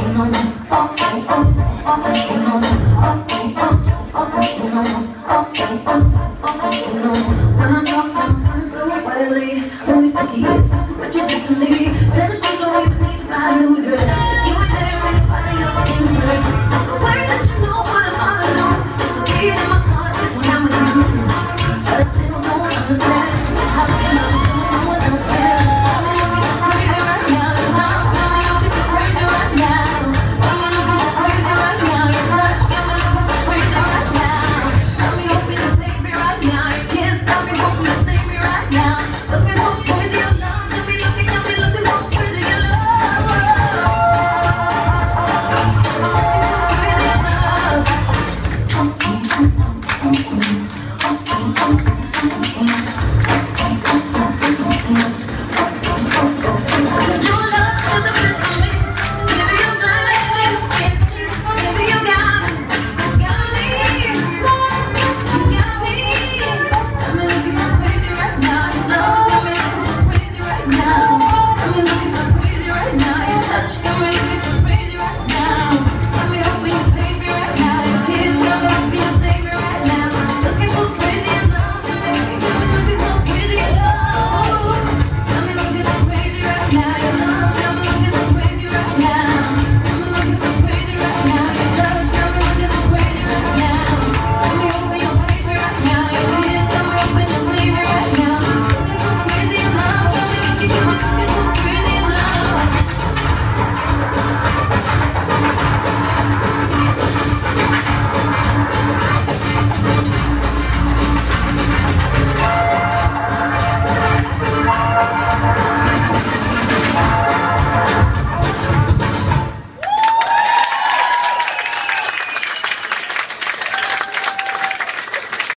When I talk to you, I'm so quietly, when we fuck years, what you did to me.